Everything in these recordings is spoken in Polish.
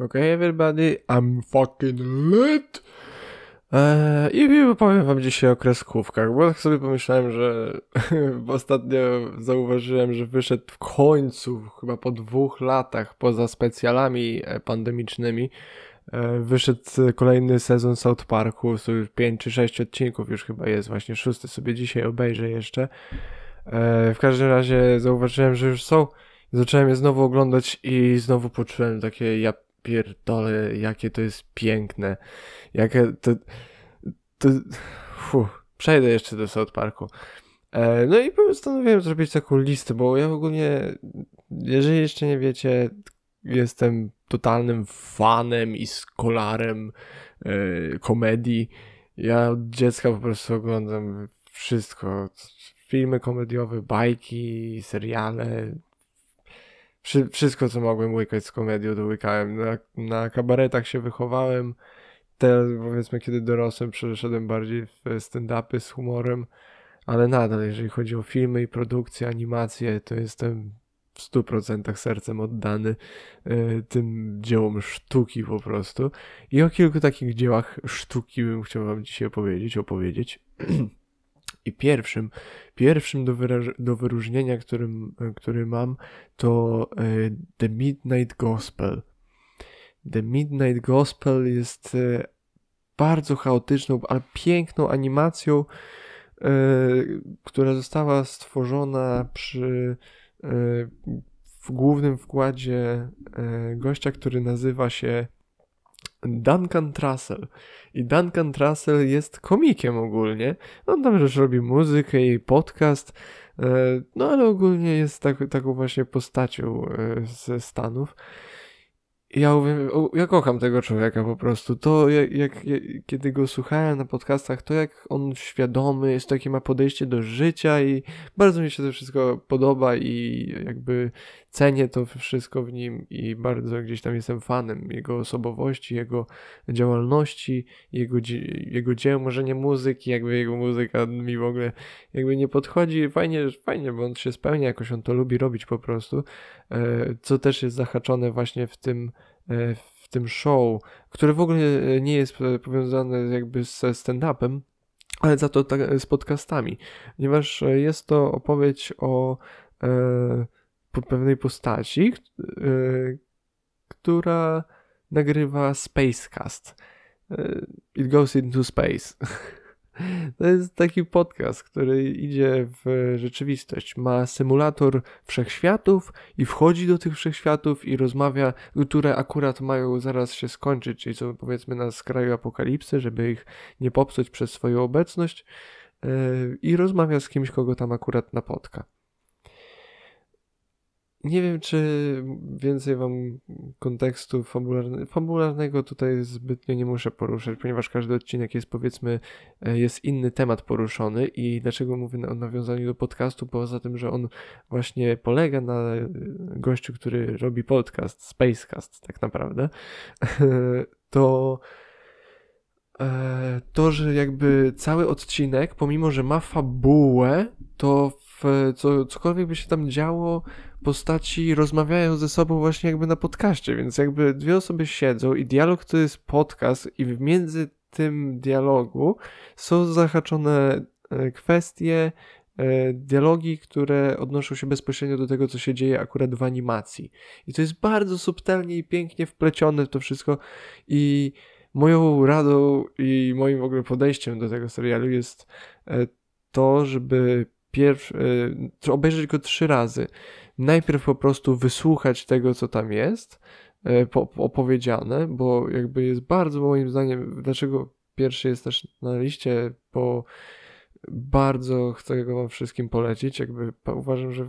Okay, everybody, I'm fucking lit! Eee, I powiem wam dzisiaj o kreskówkach, bo tak sobie pomyślałem, że ostatnio zauważyłem, że wyszedł w końcu, chyba po dwóch latach, poza specjalami e, pandemicznymi, e, wyszedł kolejny sezon South Parku, już 5 czy 6 odcinków już chyba jest, właśnie szósty sobie dzisiaj obejrzę jeszcze. Eee, w każdym razie zauważyłem, że już są, zacząłem je znowu oglądać i znowu poczułem takie ja pierdolę, jakie to jest piękne. Jakie to... to fuh, przejdę jeszcze do South Parku. E, no i postanowiłem zrobić taką listę, bo ja ogólnie, jeżeli jeszcze nie wiecie, jestem totalnym fanem i skolarem e, komedii. Ja od dziecka po prostu oglądam wszystko. Filmy komediowe, bajki, seriale, wszystko, co mogłem łykać z komedią, to łykałem. Na, na kabaretach się wychowałem. Teraz, powiedzmy, kiedy dorosłem, przeszedłem bardziej w stand-upy z humorem, ale nadal, jeżeli chodzi o filmy i produkcję, animację, to jestem w 100% sercem oddany y, tym dziełom sztuki po prostu. I o kilku takich dziełach sztuki bym chciał wam dzisiaj opowiedzieć, opowiedzieć. I pierwszym, pierwszym do, do wyróżnienia, którym, który mam, to e, The Midnight Gospel. The Midnight Gospel jest e, bardzo chaotyczną, ale piękną animacją, e, która została stworzona przy w głównym wkładzie gościa, który nazywa się Duncan Trussell. I Duncan Trussell jest komikiem ogólnie. On tam też robi muzykę i podcast. E, no ale ogólnie jest tak, taką właśnie postacią e, ze Stanów ja, ja kocham tego człowieka po prostu. To jak, jak, kiedy go słuchałem na podcastach, to jak on świadomy jest, takie ma podejście do życia i bardzo mi się to wszystko podoba i jakby cenię to wszystko w nim i bardzo gdzieś tam jestem fanem jego osobowości, jego działalności, jego, jego dzieł, może nie muzyki, jakby jego muzyka mi w ogóle jakby nie podchodzi. Fajnie, fajnie, bo on się spełnia, jakoś on to lubi robić po prostu, e, co też jest zahaczone właśnie w tym E, w tym show, które w ogóle e, nie jest powiązane jakby ze stand-upem, ale za to z podcastami, ponieważ jest to opowieść o pewnej postaci, e, która nagrywa Spacecast. It goes into space. To jest taki podcast, który idzie w rzeczywistość. Ma symulator wszechświatów i wchodzi do tych wszechświatów i rozmawia, które akurat mają zaraz się skończyć, czyli są powiedzmy na skraju apokalipsy, żeby ich nie popsuć przez swoją obecność e, i rozmawia z kimś, kogo tam akurat napotka. Nie wiem, czy więcej wam kontekstu fabularne, fabularnego tutaj zbytnio nie muszę poruszać, ponieważ każdy odcinek jest powiedzmy, e, jest inny temat poruszony i dlaczego mówię o nawiązaniu do podcastu, poza tym, że on właśnie polega na e, gościu, który robi podcast, Spacecast tak naprawdę, to e, to, że jakby cały odcinek, pomimo, że ma fabułę, to w co, cokolwiek by się tam działo, postaci rozmawiają ze sobą właśnie jakby na podcaście, więc jakby dwie osoby siedzą i dialog to jest podcast i między tym dialogu są zahaczone e, kwestie, e, dialogi, które odnoszą się bezpośrednio do tego, co się dzieje akurat w animacji. I to jest bardzo subtelnie i pięknie wplecione w to wszystko i moją radą i moim w ogóle podejściem do tego serialu jest e, to, żeby pierw, obejrzeć go trzy razy najpierw po prostu wysłuchać tego, co tam jest, e, opowiedziane, bo jakby jest bardzo moim zdaniem, dlaczego pierwszy jest też na liście, bo bardzo chcę go wam wszystkim polecić, jakby uważam, że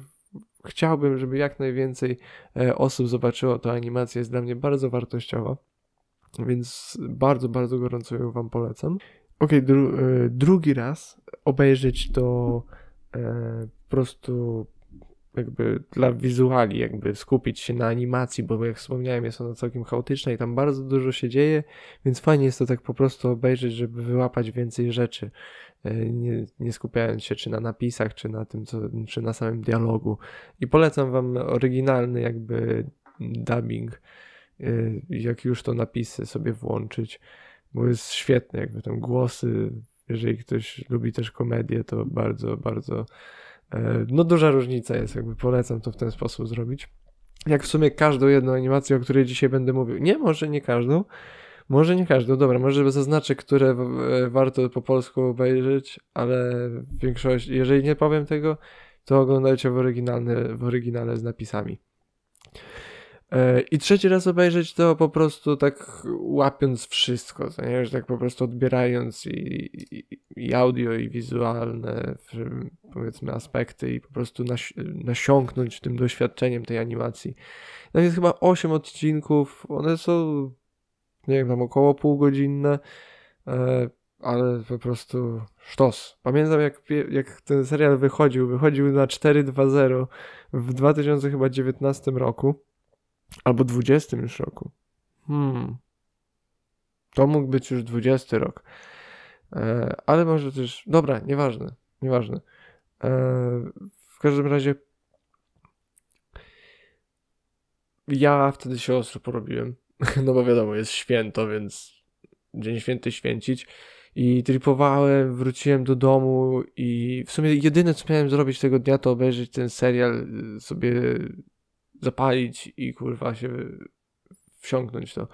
chciałbym, żeby jak najwięcej e, osób zobaczyło tę animację, jest dla mnie bardzo wartościowa, więc bardzo, bardzo gorąco ją wam polecam. Ok, dru e, drugi raz obejrzeć to e, po prostu jakby dla wizuali, jakby skupić się na animacji, bo jak wspomniałem, jest ona całkiem chaotyczna i tam bardzo dużo się dzieje, więc fajnie jest to tak po prostu obejrzeć, żeby wyłapać więcej rzeczy, e, nie, nie skupiając się czy na napisach, czy na tym, co, czy na samym dialogu. I polecam wam oryginalny jakby dubbing jak już to napisy sobie włączyć, bo jest świetne, jakby tam głosy, jeżeli ktoś lubi też komedię, to bardzo, bardzo no duża różnica jest, jakby polecam to w ten sposób zrobić. Jak w sumie każdą jedną animację, o której dzisiaj będę mówił. Nie, może nie każdą, może nie każdą, dobra, może zaznaczę, które warto po polsku obejrzeć, ale w większości, jeżeli nie powiem tego, to oglądajcie w, oryginalne, w oryginale z napisami. E, I trzeci raz obejrzeć to po prostu tak łapiąc wszystko, to nie? Że tak po prostu odbierając i, i, i audio, i wizualne, powiedzmy, aspekty i po prostu nas, nasiąknąć tym doświadczeniem tej animacji. No jest chyba 8 odcinków, one są, nie wiem, tam około półgodzinne, e, ale po prostu sztos. Pamiętam jak, jak ten serial wychodził, wychodził na 4.2.0 w 2019 roku Albo 20 już roku. Hmm. To mógł być już 20 rok. E, ale może też. Dobra, nieważne. Nieważne. E, w każdym razie. Ja wtedy się ostro porobiłem. No bo wiadomo, jest święto, więc Dzień Święty święcić. I tripowałem, wróciłem do domu i w sumie jedyne co miałem zrobić tego dnia to obejrzeć ten serial sobie zapalić i kurwa się wsiąknąć to.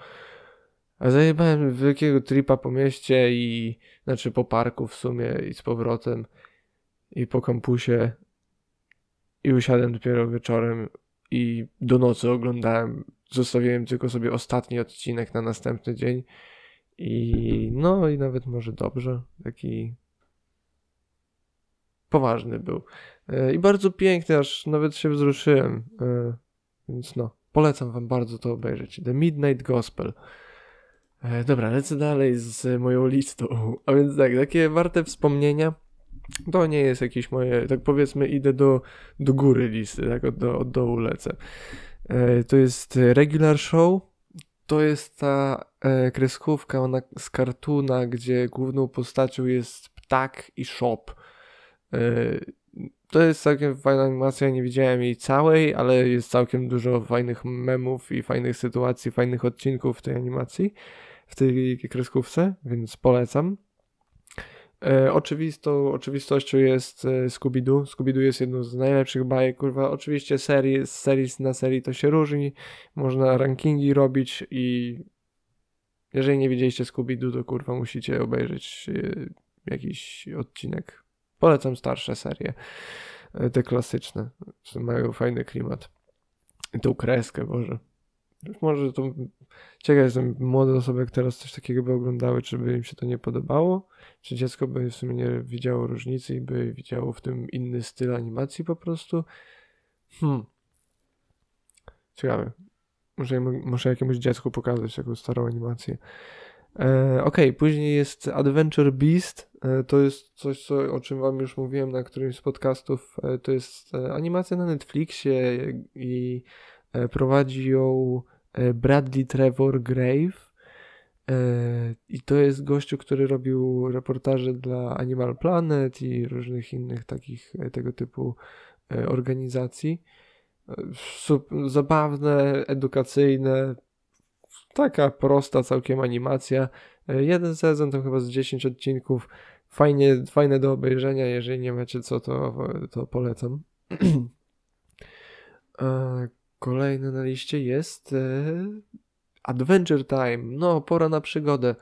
A zajebałem wielkiego tripa po mieście i znaczy po parku w sumie i z powrotem i po kampusie i usiadłem dopiero wieczorem i do nocy oglądałem. Zostawiłem tylko sobie ostatni odcinek na następny dzień i no i nawet może dobrze, taki poważny był. E, I bardzo piękny, aż nawet się wzruszyłem. Więc no, polecam wam bardzo to obejrzeć. The Midnight Gospel. E, dobra, lecę dalej z moją listą. A więc tak, takie warte wspomnienia. To nie jest jakieś moje, tak powiedzmy, idę do, do góry listy, tak od, do, od dołu lecę. E, to jest Regular Show. To jest ta e, kreskówka z kartuna, gdzie główną postacią jest ptak i shop. To jest całkiem fajna animacja, nie widziałem jej całej, ale jest całkiem dużo fajnych memów i fajnych sytuacji, fajnych odcinków w tej animacji, w tej kreskówce, więc polecam. E, oczywistą, oczywistością jest e, Scooby-Doo. Scooby-Doo jest jedną z najlepszych bajek, kurwa. Oczywiście serii, z serii na serii to się różni, można rankingi robić i jeżeli nie widzieliście Scooby-Doo, to kurwa musicie obejrzeć e, jakiś odcinek Polecam starsze serie, e, te klasyczne, mają fajny klimat. I tą kreskę, Boże. Może to... Ciekaw jestem, młode osoby jak teraz coś takiego by oglądały, czy by im się to nie podobało, czy dziecko by w sumie nie widziało różnicy i by widziało w tym inny styl animacji po prostu. Hmm. Ciekawe. Muszę, muszę jakiemuś dziecku pokazać taką starą animację. E, ok, później jest Adventure Beast. E, to jest coś, co, o czym Wam już mówiłem na którymś z podcastów. E, to jest e, animacja na Netflixie i prowadzi ją Bradley Trevor Grave. I to jest gościu, który robił reportaże dla Animal Planet i różnych innych takich tego typu organizacji. Zabawne, edukacyjne, taka prosta całkiem animacja. Jeden sezon to chyba z 10 odcinków. Fajnie, fajne do obejrzenia. Jeżeli nie macie co, to, to polecam. E, kolejny na liście jest e, Adventure Time. No, pora na przygodę.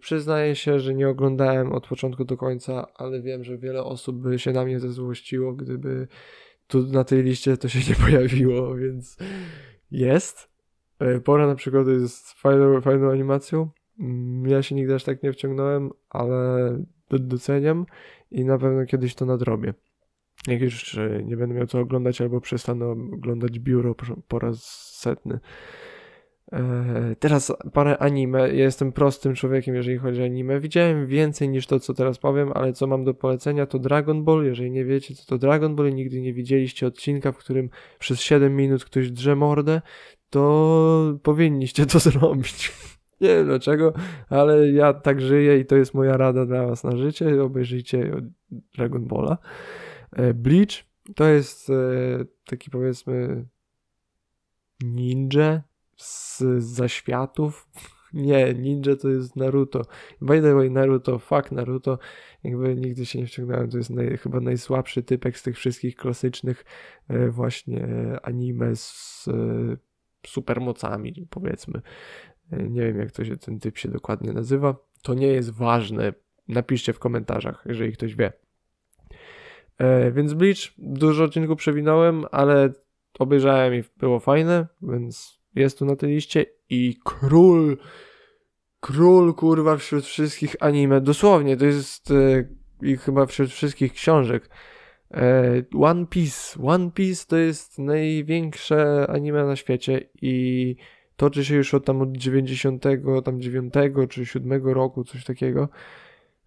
Przyznaję się, że nie oglądałem od początku do końca, ale wiem, że wiele osób by się na mnie zezłościło, gdyby tu na tej liście to się nie pojawiło, więc jest. E, pora na przygody jest fajną, fajną animacją. Mm, ja się nigdy aż tak nie wciągnąłem, ale doceniam i na pewno kiedyś to nadrobię. Jak już e, nie będę miał co oglądać albo przestanę oglądać biuro po raz setny. E, teraz parę anime. Ja jestem prostym człowiekiem, jeżeli chodzi o anime. Widziałem więcej niż to, co teraz powiem, ale co mam do polecenia to Dragon Ball. Jeżeli nie wiecie, co to Dragon Ball i nigdy nie widzieliście odcinka, w którym przez 7 minut ktoś drze mordę, to powinniście to zrobić. Nie wiem dlaczego, ale ja tak żyję i to jest moja rada dla was na życie. Obejrzyjcie Dragon Balla. E, Bleach to jest e, taki powiedzmy ninja, z zaświatów. Nie, ninja to jest Naruto. By the way, Naruto, fuck Naruto. Jakby nigdy się nie wciągnąłem, to jest naj, chyba najsłabszy typek z tych wszystkich klasycznych e, właśnie anime z supermocami, powiedzmy. Nie wiem, jak to się ten typ się dokładnie nazywa. To nie jest ważne. Napiszcie w komentarzach, jeżeli ktoś wie. E, więc Bleach dużo odcinków przewinąłem, ale obejrzałem i było fajne, więc jest tu na tej liście. I król, król kurwa wśród wszystkich anime. Dosłownie, to jest e, i chyba wśród wszystkich książek. E, One Piece. One Piece to jest największe anime na świecie i toczy się już od tam od 90, tam 9 czy 7 roku, coś takiego.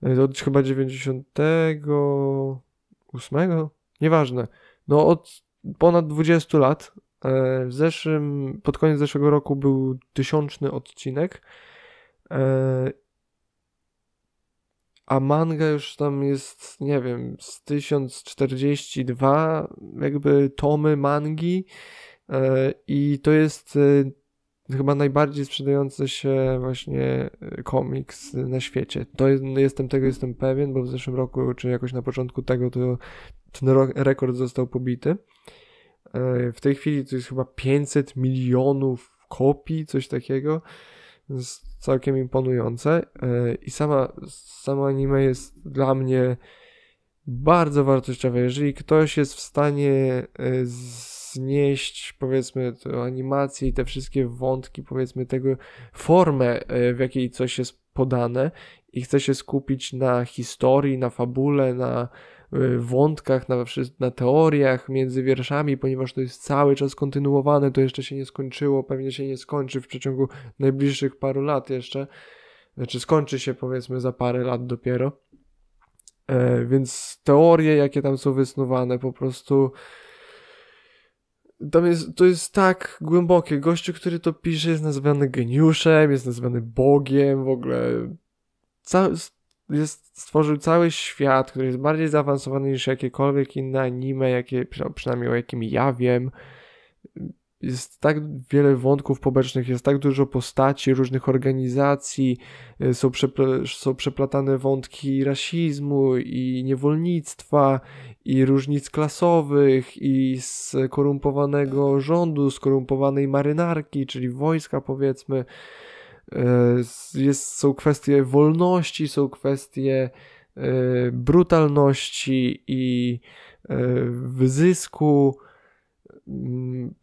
E, od chyba 98, nieważne. No od ponad 20 lat. E, w zeszłym, pod koniec zeszłego roku był tysiączny odcinek. E, a manga już tam jest, nie wiem, z 1042 jakby tomy mangi i to jest chyba najbardziej sprzedający się właśnie e, komiks na świecie. To jest, jestem tego jestem pewien, bo w zeszłym roku, czy jakoś na początku tego, to ten rekord został pobity. E, w tej chwili to jest chyba 500 milionów kopii, coś takiego. Jest całkiem imponujące. E, I sama, sama anime jest dla mnie bardzo wartościowe. Jeżeli ktoś jest w stanie z znieść powiedzmy tę animację i te wszystkie wątki, powiedzmy tego formę, e, w jakiej coś jest podane i chce się skupić na historii, na fabule, na e, wątkach, na, na teoriach między wierszami, ponieważ to jest cały czas kontynuowane, to jeszcze się nie skończyło, pewnie się nie skończy w przeciągu najbliższych paru lat jeszcze, znaczy skończy się powiedzmy za parę lat dopiero. E, więc teorie, jakie tam są wysnuwane, po prostu tam jest, to jest tak głębokie. Gościu, który to pisze, jest nazywany geniuszem, jest nazywany Bogiem, w ogóle. Cały, jest, stworzył cały świat, który jest bardziej zaawansowany niż jakiekolwiek inne anime, jakie, przynajmniej o jakim ja wiem jest tak wiele wątków pobocznych, jest tak dużo postaci, różnych organizacji, y, są, przepl są przeplatane wątki rasizmu i niewolnictwa, i różnic klasowych, i skorumpowanego rządu, skorumpowanej marynarki, czyli wojska powiedzmy. Y, jest, są kwestie wolności, są kwestie y, brutalności i wyzysku mm,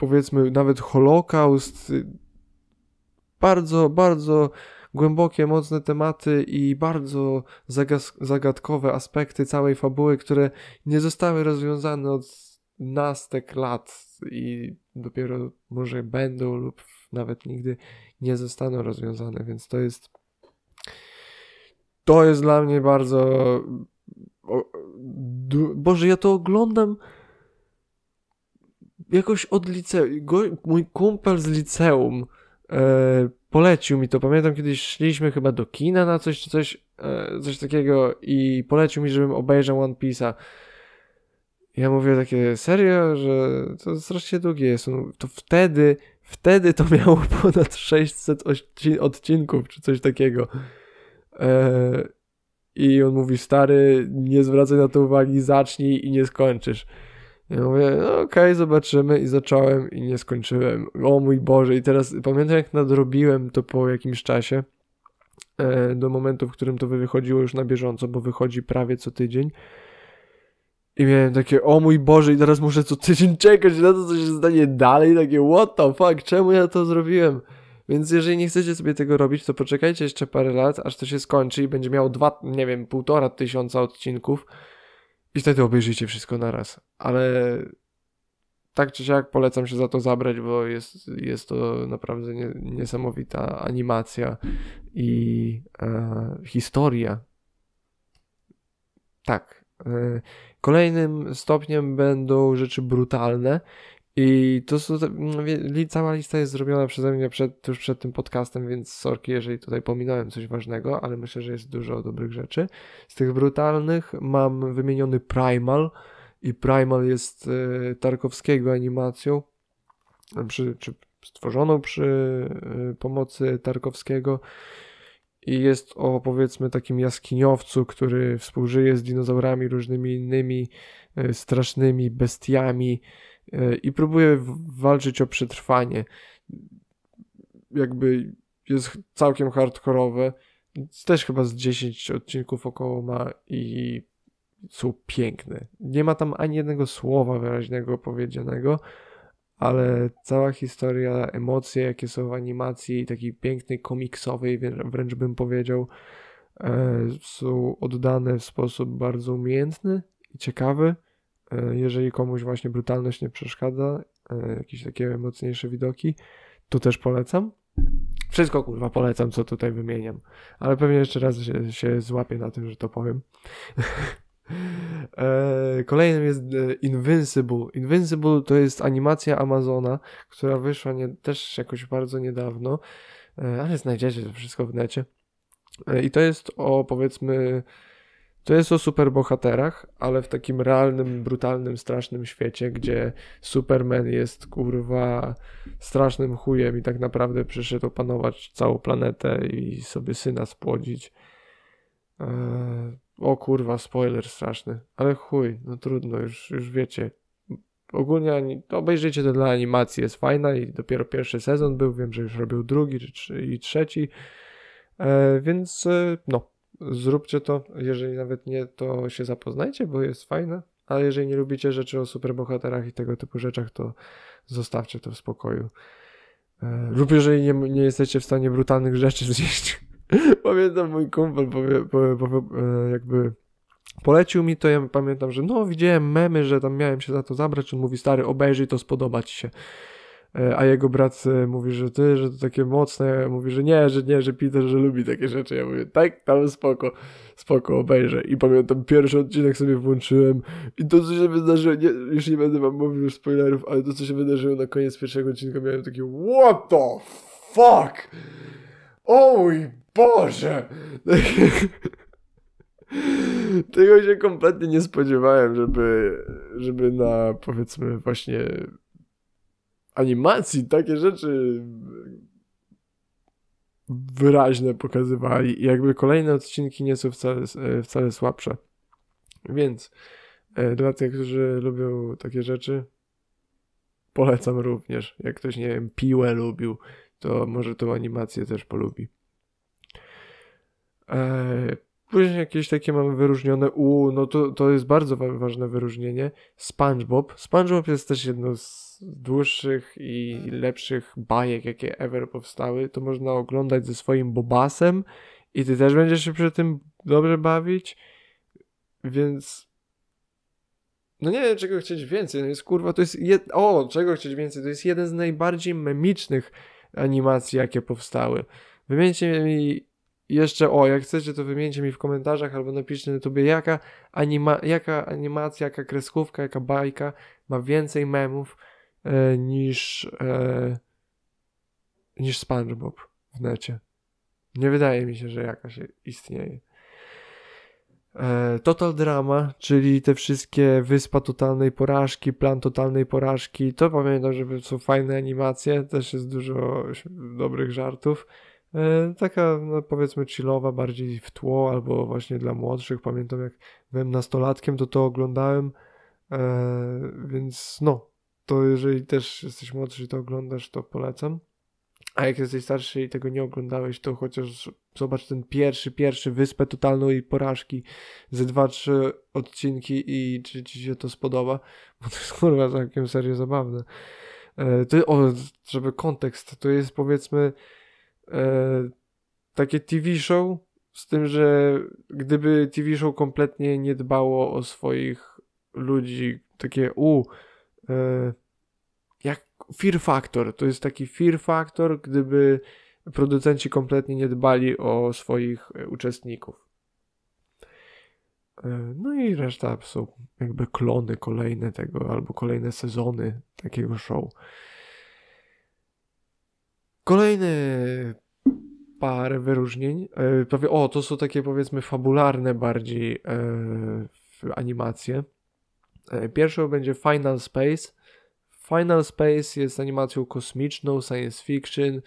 powiedzmy nawet Holokaust, y, bardzo, bardzo głębokie, mocne tematy i bardzo zagadkowe aspekty całej fabuły, które nie zostały rozwiązane od nastek lat i dopiero może będą lub nawet nigdy nie zostaną rozwiązane, więc to jest to jest dla mnie bardzo Boże, ja to oglądam jakoś od liceum, mój kumpel z liceum e, polecił mi to. Pamiętam kiedyś szliśmy chyba do kina na coś czy coś, e, coś takiego i polecił mi, żebym obejrzał One Piece'a. Ja mówię takie, serio, że to strasznie długie jest. To wtedy, wtedy to miało ponad 600 odcinków, czy coś takiego. E, I on mówi, stary, nie zwracaj na to uwagi, zacznij i nie skończysz. Ja mówię, no okej, okay, zobaczymy i zacząłem i nie skończyłem. O mój Boże, i teraz pamiętam jak nadrobiłem to po jakimś czasie, e, do momentu, w którym to wychodziło już na bieżąco, bo wychodzi prawie co tydzień. I miałem takie, o mój Boże, i teraz muszę co tydzień czekać na to, co się stanie dalej. Takie, what the fuck, czemu ja to zrobiłem? Więc jeżeli nie chcecie sobie tego robić, to poczekajcie jeszcze parę lat, aż to się skończy i będzie miało dwa, nie wiem, półtora tysiąca odcinków i wtedy obejrzyjcie wszystko naraz. Ale tak czy siak polecam się za to zabrać, bo jest, jest to naprawdę nie, niesamowita animacja i e, historia. Tak. E, kolejnym stopniem będą rzeczy brutalne i to są, cała lista jest zrobiona przeze mnie przed, już przed tym podcastem, więc sorki, jeżeli tutaj pominąłem coś ważnego, ale myślę, że jest dużo dobrych rzeczy. Z tych brutalnych mam wymieniony Primal i Primal jest y, Tarkowskiego animacją, czy, czy stworzoną przy y, pomocy Tarkowskiego i jest o powiedzmy takim jaskiniowcu, który współżyje z dinozaurami, różnymi innymi y, strasznymi bestiami i próbuje walczyć o przetrwanie. Jakby jest całkiem hardkorowe. Też chyba z 10 odcinków około ma i są piękne. Nie ma tam ani jednego słowa wyraźnego powiedzianego, ale cała historia, emocje, jakie są w animacji, takiej pięknej, komiksowej, wręcz bym powiedział, e, są oddane w sposób bardzo umiejętny i ciekawy. E, jeżeli komuś właśnie brutalność nie przeszkadza, e, jakieś takie mocniejsze widoki, to też polecam. Wszystko kurwa polecam, co tutaj wymieniam. Ale pewnie jeszcze raz się, się złapię na tym, że to powiem. E, kolejnym jest Invincible. Invincible to jest animacja Amazona, która wyszła nie, też jakoś bardzo niedawno, ale znajdziecie to wszystko w necie. I to jest o powiedzmy to jest o superbohaterach, ale w takim realnym, brutalnym, strasznym świecie, gdzie Superman jest kurwa strasznym chujem i tak naprawdę przyszedł opanować całą planetę i sobie syna spłodzić. Eee, o kurwa, spoiler straszny, ale chuj, no trudno, już, już wiecie. Ogólnie obejrzyjcie to dla animacji, jest fajna i dopiero pierwszy sezon był, wiem, że już robił drugi i trzeci, eee, więc e, no, zróbcie to. Jeżeli nawet nie, to się zapoznajcie, bo jest fajne. Ale jeżeli nie lubicie rzeczy o superbohaterach i tego typu rzeczach, to zostawcie to w spokoju. E, lub jeżeli nie, nie jesteście w stanie brutalnych rzeczy zjeść. Pamiętam mój kumpel e, jakby polecił mi to, ja pamiętam, że no widziałem memy, że tam miałem się za to zabrać, on mówi stary obejrzyj to spodoba ci się. E, a jego brat e, mówi, że ty, że to takie mocne, mówi, że nie, że nie, że Peter, że lubi takie rzeczy. Ja mówię, tak, tam spoko, spoko, obejrzę. I pamiętam, pierwszy odcinek sobie włączyłem i to, co się wydarzyło, nie, już nie będę wam mówił spoilerów, ale to, co się wydarzyło na koniec pierwszego odcinka, miałem takie, what the fuck? O mój Boże! Tego się kompletnie nie spodziewałem, żeby, żeby na, powiedzmy, właśnie animacji takie rzeczy wyraźne pokazywali i jakby kolejne odcinki nie są wcale, wcale słabsze. Więc e, dla tych, którzy lubią takie rzeczy, polecam również. Jak ktoś, nie wiem, piłę lubił, to może tą animację też polubi. E, później jakieś takie mamy wyróżnione. U, no to, to jest bardzo ważne wyróżnienie. SpongeBob. SpongeBob jest też jedną z dłuższych i lepszych bajek, jakie ever powstały, to można oglądać ze swoim bobasem i ty też będziesz się przy tym dobrze bawić, więc no nie wiem, czego chcieć więcej, no jest kurwa, to jest jed... o, czego chcieć więcej, to jest jeden z najbardziej memicznych animacji, jakie powstały. Wymieńcie mi jeszcze, o, jak chcecie, to wymieńcie mi w komentarzach albo napiszcie na YouTube, jaka, anima... jaka animacja, jaka kreskówka, jaka bajka ma więcej memów, e, niż, e, niż SpongeBob w necie. Nie wydaje mi się, że jakaś istnieje. E, Total Drama, czyli te wszystkie Wyspa Totalnej Porażki, Plan Totalnej Porażki, to pamiętam, że są fajne animacje, też jest dużo dobrych żartów. E, taka, no powiedzmy, chillowa, bardziej w tło, albo właśnie dla młodszych. Pamiętam, jak byłem nastolatkiem, to to oglądałem, e, więc no, to jeżeli też jesteś młodszy i to oglądasz, to polecam. A jak jesteś starszy i tego nie oglądałeś, to chociaż zobacz ten pierwszy, pierwszy Wyspę Totalnej Porażki ze dwa, trzy odcinki i czy ci się to spodoba, bo to jest kurwa całkiem serio zabawne. E, to, o, żeby kontekst, to jest powiedzmy takie TV show, z tym, że gdyby TV show kompletnie nie dbało o swoich ludzi, takie u, e, jak Fear Factor. To jest taki Fear Factor, gdyby producenci kompletnie nie dbali o swoich e, uczestników. E, no i reszta są jakby klony kolejne tego, albo kolejne sezony takiego show. Kolejny parę wyróżnień. Powie, o, to są takie powiedzmy fabularne bardziej animacje. Pierwszą będzie Final Space Final Space jest animacją kosmiczną, science fiction.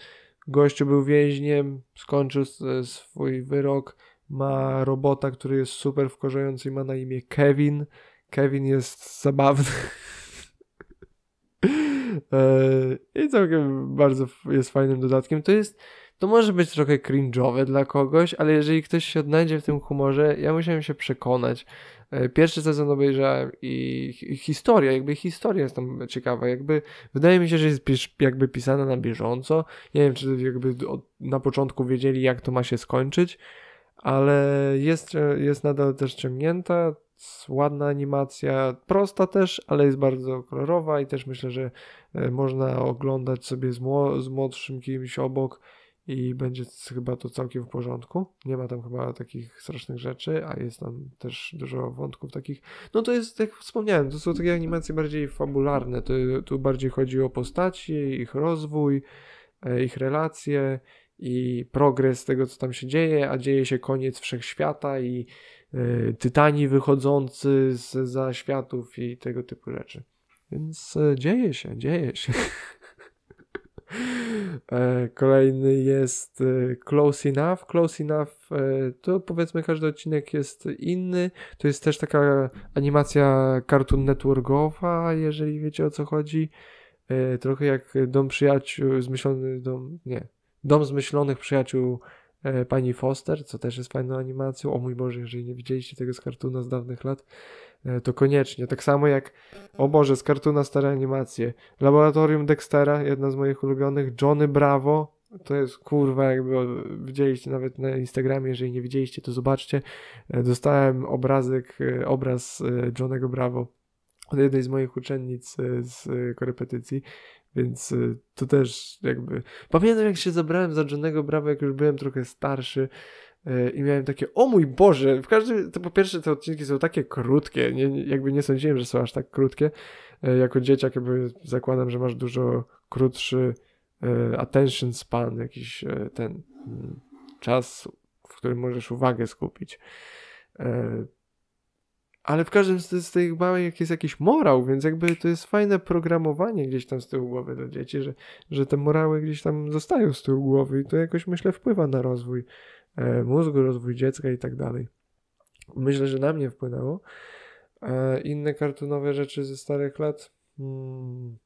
Gościu był więźniem, skończył swój wyrok, ma robota, który jest super wkorzający i ma na imię Kevin. Kevin jest zabawny. E, I całkiem bardzo jest fajnym dodatkiem. To jest, to może być trochę cringe'owe dla kogoś, ale jeżeli ktoś się odnajdzie w tym humorze, ja musiałem się przekonać. E, pierwszy sezon obejrzałem i historia, jakby historia jest tam ciekawa, jakby wydaje mi się, że jest jakby pisana na bieżąco. Nie wiem, czy jakby na początku wiedzieli, jak to ma się skończyć, ale jest, jest nadal też ciągnięta, ładna animacja, prosta też, ale jest bardzo kolorowa i też myślę, że e, można oglądać sobie z, z młodszym kimś obok i będzie chyba to całkiem w porządku. Nie ma tam chyba takich strasznych rzeczy, a jest tam też dużo wątków takich. No to jest, jak wspomniałem, to są takie animacje bardziej fabularne. To, tu bardziej chodzi o postaci, ich rozwój, e, ich relacje i progres tego, co tam się dzieje, a dzieje się koniec wszechświata i y, tytani wychodzący z za światów i tego typu rzeczy. Więc y, dzieje się, dzieje się. E, kolejny jest Close Enough. Close Enough to powiedzmy każdy odcinek jest inny. To jest też taka animacja Cartoon Networkowa, jeżeli wiecie o co chodzi. Trochę jak Dom Przyjaciół, zmyślony dom, nie, Dom Zmyślonych Przyjaciół e, pani Foster, co też jest fajną animacją. O mój Boże, jeżeli nie widzieliście tego z kartuna z dawnych lat, e, to koniecznie. Tak samo jak, o Boże, z kartuna stare animacje. Laboratorium Dextera, jedna z moich ulubionych. Johnny Bravo, to jest kurwa, jakby widzieliście nawet na Instagramie, jeżeli nie widzieliście, to zobaczcie. E, dostałem obrazek, obraz Johnego Bravo od jednej z moich uczennic z korepetycji. Więc to też jakby. Pamiętam, jak się zabrałem za Johnego Bravo, jak już byłem trochę starszy i miałem takie, o mój Boże, w każdym, to po pierwsze te odcinki są takie krótkie, nie, jakby nie sądziłem, że są aż tak krótkie. Y, jako dzieciak jakby zakładam, że masz dużo krótszy attention span, jakiś ten mm, czas, w którym możesz uwagę skupić ale w każdym z, tych bajek jest jakiś morał, więc jakby to jest fajne programowanie gdzieś tam z tyłu głowy dla dzieci, że, że te morały gdzieś tam zostają z tyłu głowy i to jakoś myślę wpływa na rozwój e, mózgu, rozwój dziecka i tak dalej. Myślę, że na mnie wpłynęło. E, inne kartunowe rzeczy ze starych lat. Hmm.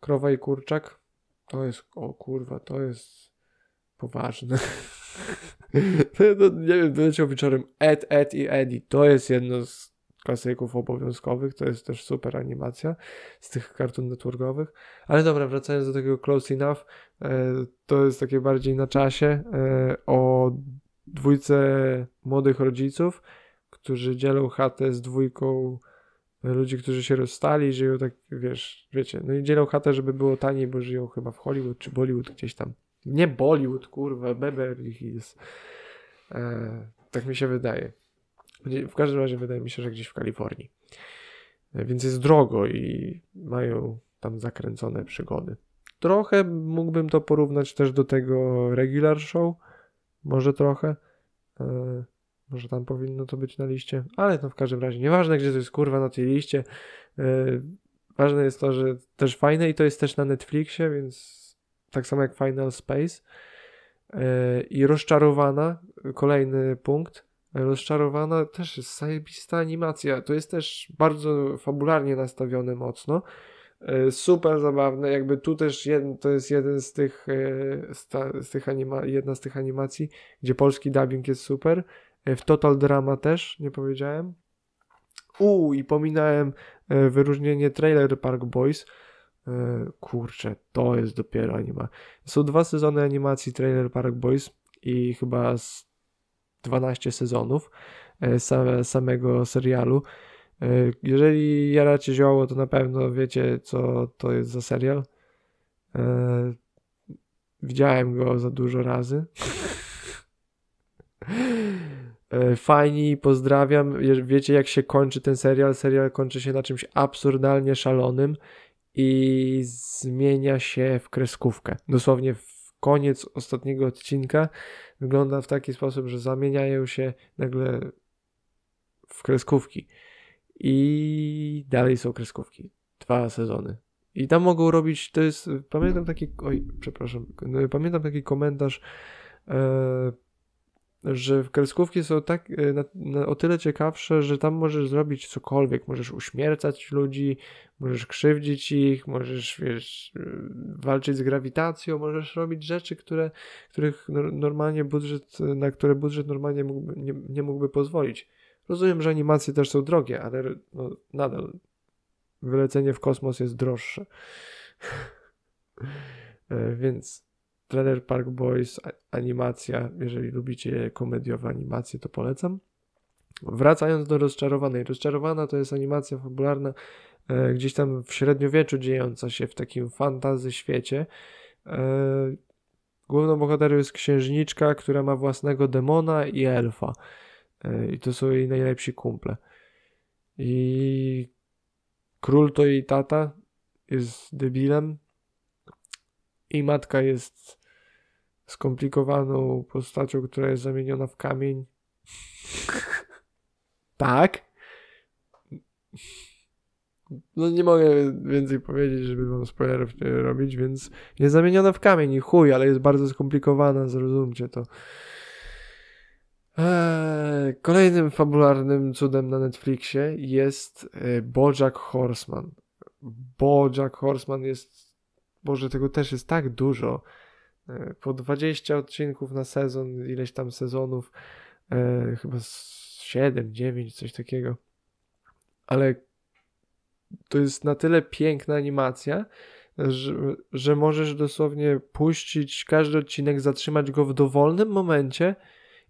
Krowa i kurczak. To jest, o kurwa, to jest poważne. to, nie wiem, leciał wieczorem Ed, Ed i Eddie. To jest jedno z klasyków obowiązkowych, to jest też super animacja z tych kartun networkowych. Ale dobra, wracając do tego Close Enough, e, to jest takie bardziej na czasie e, o dwójce młodych rodziców, którzy dzielą chatę z dwójką ludzi, którzy się rozstali, żyją tak, wiesz, wiecie, no i dzielą chatę, żeby było taniej, bo żyją chyba w Hollywood czy Bollywood gdzieś tam. Nie Bollywood, kurwa, Beverly Hills. E, tak mi się wydaje. W każdym razie wydaje mi się, że gdzieś w Kalifornii. E, więc jest drogo i mają tam zakręcone przygody. Trochę mógłbym to porównać też do tego regular show. Może trochę. E, może tam powinno to być na liście, ale to w każdym razie nieważne, gdzie to jest kurwa na tej liście. E, ważne jest to, że też fajne i to jest też na Netflixie, więc tak samo jak Final Space. I rozczarowana, kolejny punkt. Rozczarowana też jest zajebista animacja. To jest też bardzo fabularnie nastawione mocno. E, super zabawne, jakby tu też jeden, to jest jeden z tych, e, z tych anima, jedna z tych animacji, gdzie polski dubbing jest super. W Total Drama też, nie powiedziałem. U i pominąłem wyróżnienie Trailer Park Boys E, kurczę, to jest dopiero anima. Są dwa sezony animacji Trailer Park Boys i chyba z 12 sezonów e, same, samego serialu. E, jeżeli jaracie zioło, to na pewno wiecie, co to jest za serial. Widziałem go za dużo razy. Fajni, pozdrawiam. Wiecie, jak się kończy ten serial? Serial kończy się na czymś absurdalnie szalonym i zmienia się w kreskówkę. Dosłownie w koniec ostatniego odcinka wygląda w taki sposób, że zamieniają się nagle w kreskówki. I dalej są kreskówki. Dwa sezony. I tam mogą robić, to jest, pamiętam taki, oj, przepraszam, pamiętam taki komentarz, e, że kreskówki są tak e, na, na, o tyle ciekawsze, że tam możesz zrobić cokolwiek, możesz uśmiercać ludzi, możesz krzywdzić ich, możesz, wiesz, e, walczyć z grawitacją, możesz robić rzeczy, które, których normalnie budżet, na które budżet normalnie mógłby, nie, nie mógłby pozwolić. Rozumiem, że animacje też są drogie, ale no, nadal wylecenie w kosmos jest droższe. E, więc Trailer Park Boys, animacja, jeżeli lubicie komediowe animacje, to polecam. Wracając do rozczarowanej. Rozczarowana to jest animacja fabularna, e, gdzieś tam w średniowieczu dziejąca się w takim fantazy świecie. E, główną bohaterą jest księżniczka, która ma własnego demona i elfa. E, I to są jej najlepsi kumple. I król to jej tata jest debilem. I matka jest skomplikowaną postacią, która jest zamieniona w kamień. tak. No nie mogę więcej powiedzieć, żeby wam spoilerów nie robić, więc jest zamieniona w kamień i chuj, ale jest bardzo skomplikowana, zrozumcie to. Eee, kolejnym fabularnym cudem na Netflixie jest e, Bojack Horseman. Bojack Horseman jest... Boże, tego też jest tak dużo. E, po 20 odcinków na sezon, ileś tam sezonów, e, chyba 7, 9, coś takiego. Ale to jest na tyle piękna animacja, że, że możesz dosłownie puścić każdy odcinek, zatrzymać go w dowolnym momencie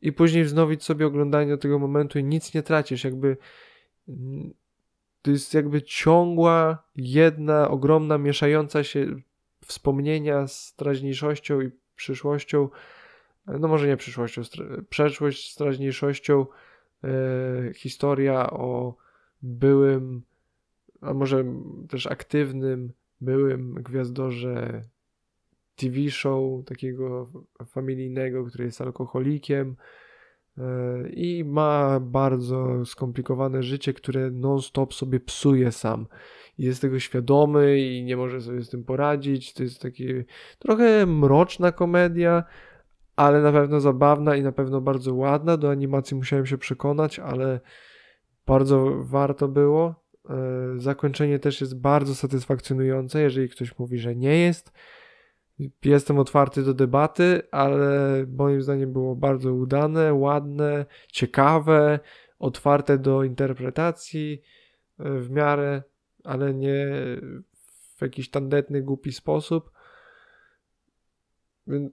i później wznowić sobie oglądanie do tego momentu i nic nie tracisz. Jakby to jest jakby ciągła, jedna, ogromna, mieszająca się wspomnienia z teraźniejszością i przyszłością, no może nie przyszłością, przeszłość z teraźniejszością, e, historia o byłym, a może też aktywnym, byłym gwiazdorze TV show takiego familijnego, który jest alkoholikiem. e, i ma bardzo skomplikowane życie, które non-stop sobie psuje sam jest tego świadomy i nie może sobie z tym poradzić. To jest taki trochę mroczna komedia, ale na pewno zabawna i na pewno bardzo ładna. Do animacji musiałem się przekonać, ale bardzo warto było. E, zakończenie też jest bardzo satysfakcjonujące, jeżeli ktoś mówi, że nie jest. Jestem otwarty do debaty, ale moim zdaniem było bardzo udane, ładne, ciekawe, otwarte do interpretacji e, w miarę ale nie w jakiś tandetny, głupi sposób.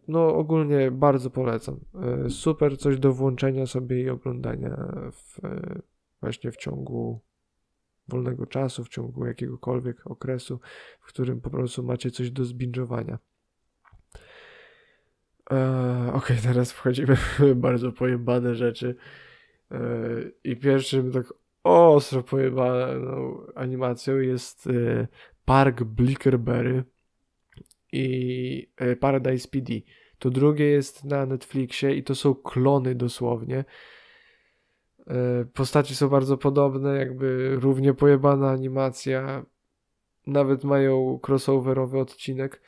No, ogólnie bardzo polecam. E, super coś do włączenia sobie i oglądania w, e, właśnie w ciągu wolnego czasu, w ciągu jakiegokolwiek okresu, w którym po prostu macie coś do zbingowania. Eee, ok, teraz wchodzimy w bardzo pojebane rzeczy. Eee, I pierwszym tak ostro pojebaną animacją jest y, Park Blickerberry i y, Paradise PD. To drugie jest na Netflixie i to są klony dosłownie. Y, postaci są bardzo podobne, jakby równie pojebana animacja. Nawet mają crossoverowy odcinek,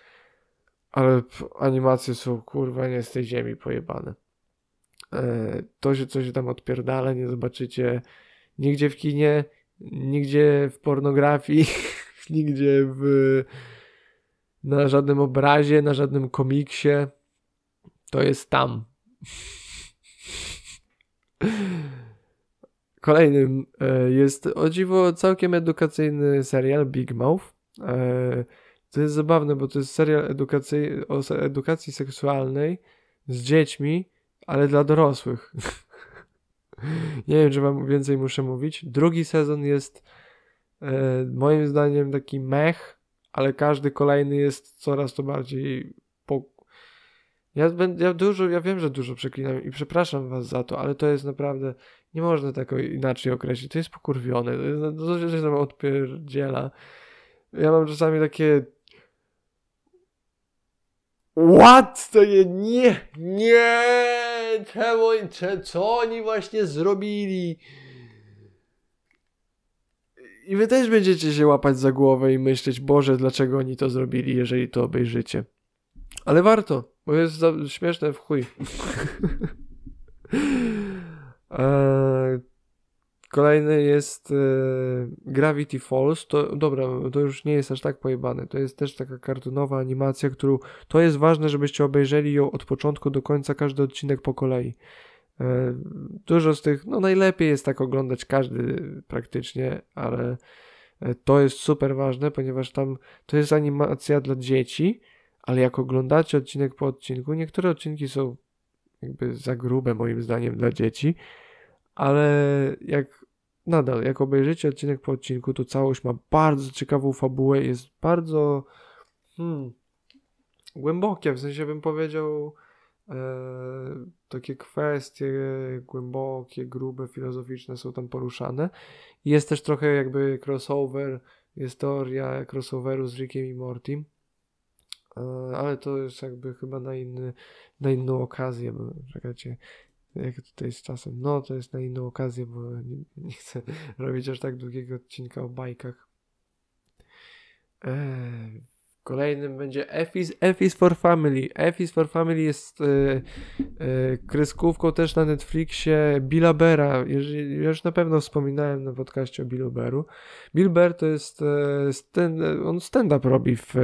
ale animacje są kurwa nie z tej ziemi pojebane. To się coś tam odpierdala, nie zobaczycie nigdzie w kinie, nigdzie w pornografii, nigdzie w, na żadnym obrazie, na żadnym komiksie. To jest tam. Kolejnym e, jest o dziwo całkiem edukacyjny serial Big Mouth. To jest zabawne, bo to jest serial edukacyjny o edukacji seksualnej z dziećmi, ale dla dorosłych. Nie wiem, czy wam więcej muszę mówić. Drugi sezon jest e, moim zdaniem taki mech, ale każdy kolejny jest coraz to bardziej po... Ja, ja dużo, ja wiem, że dużo przeklinam i przepraszam was za to, ale to jest naprawdę, nie można tego inaczej określić. To jest pokurwione, to, jest, to się tam odpierdziela. Ja mam czasami takie What? To nie, nie, nie, czemu, co oni właśnie zrobili? I wy też będziecie się łapać za głowę i myśleć, Boże, dlaczego oni to zrobili, jeżeli to obejrzycie. Ale warto, bo jest śmieszne w chuj. eee, Kolejny jest e, Gravity Falls. To dobra, to już nie jest aż tak pojebane. To jest też taka kartonowa animacja, którą to jest ważne, żebyście obejrzeli ją od początku do końca, każdy odcinek po kolei. E, dużo z tych, no najlepiej jest tak oglądać każdy praktycznie, ale e, to jest super ważne, ponieważ tam to jest animacja dla dzieci, ale jak oglądacie odcinek po odcinku, niektóre odcinki są jakby za grube moim zdaniem dla dzieci, ale jak nadal, jak obejrzycie odcinek po odcinku, to całość ma bardzo ciekawą fabułę, jest bardzo hmm, głębokie, w sensie bym powiedział e, takie kwestie głębokie, grube, filozoficzne są tam poruszane. Jest też trochę jakby crossover, jest teoria crossoveru z Rickiem i Mortim, e, ale to jest jakby chyba na, inny, na inną okazję, bo czekajcie, jak tutaj z czasem. No, to jest na inną okazję, bo nie, nie chcę robić aż tak długiego odcinka o bajkach. Eee, kolejnym będzie F is, F is for Family. F is for Family jest e, e, kreskówką też na Netflixie Billa Bera. Już na pewno wspominałem na podcaście o Billu Beru. Bill Bear to jest e, stand, on stand-up robi w,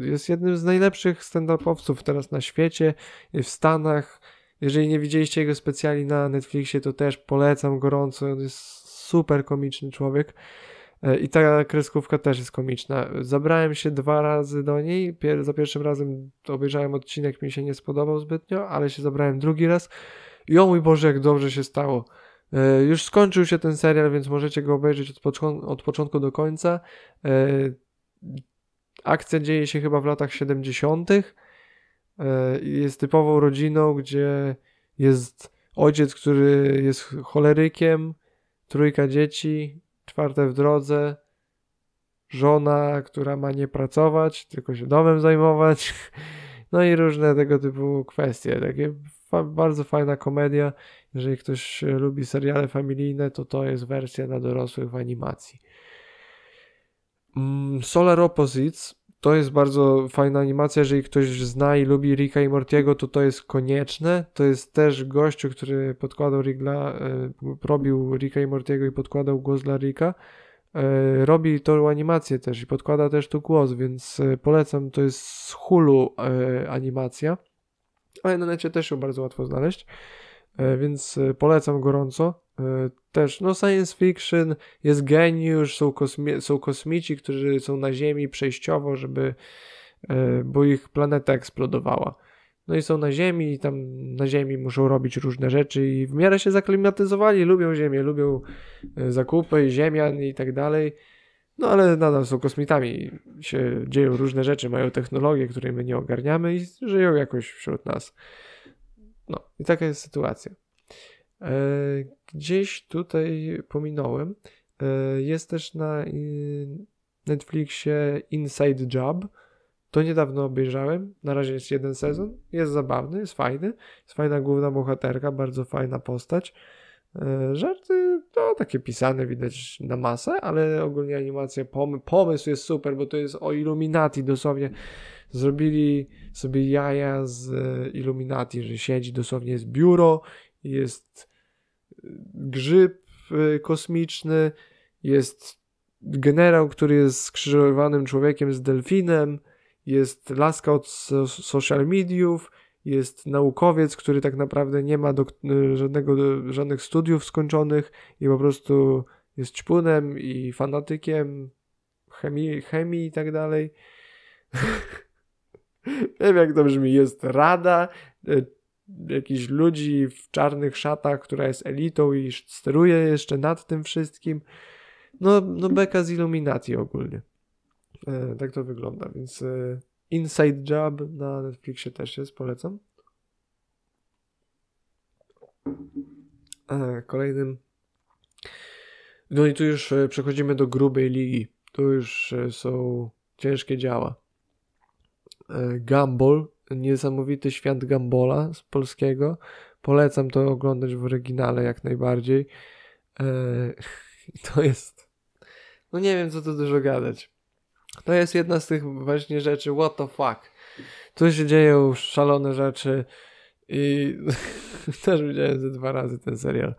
jest jednym z najlepszych stand-upowców teraz na świecie, w Stanach jeżeli nie widzieliście jego specjali na Netflixie, to też polecam gorąco. On jest super komiczny człowiek. E, I ta kreskówka też jest komiczna. Zabrałem się dwa razy do niej. Pier za pierwszym razem obejrzałem odcinek, mi się nie spodobał zbytnio, ale się zabrałem drugi raz. I o mój Boże, jak dobrze się stało. E, już skończył się ten serial, więc możecie go obejrzeć od, od początku do końca. E, akcja dzieje się chyba w latach 70. E, jest typową rodziną, gdzie jest ojciec, który jest cholerykiem, trójka dzieci, czwarte w drodze, żona, która ma nie pracować, tylko się domem zajmować, no i różne tego typu kwestie. Takie fa bardzo fajna komedia. Jeżeli ktoś lubi seriale familijne, to to jest wersja na dorosłych w animacji. Mm, Solar Opposites to jest bardzo fajna animacja, jeżeli ktoś zna i lubi Ricka i Mortiego, to to jest konieczne. To jest też gościu, który podkładał Rick dla, e, robił Ricka i Mortiego i podkładał głos dla Ricka. E, robi tą animację też i podkłada też tu głos, więc e, polecam, to jest z Hulu animacja, ale na necie też ją bardzo łatwo znaleźć, więc polecam gorąco. E, też, no science fiction, jest geniusz, są, kosmi są kosmici, którzy są na Ziemi przejściowo, żeby, e, bo ich planeta eksplodowała. No i są na Ziemi i tam na Ziemi muszą robić różne rzeczy i w miarę się zaklimatyzowali, lubią Ziemię, lubią e, zakupy, ziemian i tak dalej. No ale nadal są kosmitami, się dzieją różne rzeczy, mają technologie, które my nie ogarniamy i żyją jakoś wśród nas. No i taka jest sytuacja. E, gdzieś tutaj pominąłem. E, jest też na Netflixie Inside Job. To niedawno obejrzałem. Na razie jest jeden sezon. Jest zabawny, jest fajny. Jest fajna główna bohaterka, bardzo fajna postać. E, żarty, to takie pisane widać na masę, ale ogólnie animacja, pom pomysł jest super, bo to jest o Illuminati dosłownie. Zrobili sobie jaja z Illuminati, że siedzi dosłownie jest biuro, jest grzyb y, kosmiczny, jest generał, który jest skrzyżowanym człowiekiem z delfinem, jest laska od social mediów, jest naukowiec, który tak naprawdę nie ma y, żadnego, żadnych studiów skończonych i po prostu jest ćpunem i fanatykiem chemii, chemii i tak dalej. Wiem jak to brzmi, jest rada, jakichś ludzi w czarnych szatach, która jest elitą i steruje jeszcze nad tym wszystkim. No, no beka z Illuminati ogólnie. E, tak to wygląda, więc e, Inside Job na Netflixie też jest, polecam. E, kolejnym no i tu już e, przechodzimy do grubej ligi. Tu już e, są ciężkie działa. E, Gumball niesamowity świat Gambola z polskiego. Polecam to oglądać w oryginale jak najbardziej. E, to jest no nie wiem, co tu dużo gadać. To jest jedna z tych właśnie rzeczy, what the fuck. Tu się dzieją szalone rzeczy i też widziałem ze dwa razy ten serial.